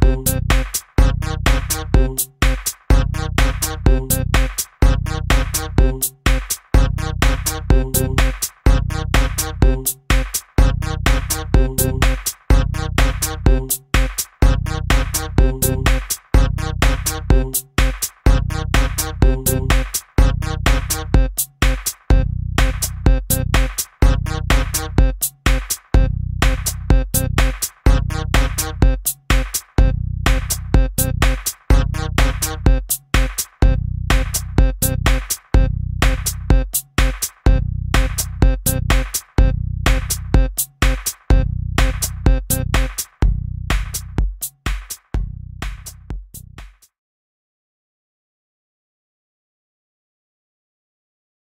Boy.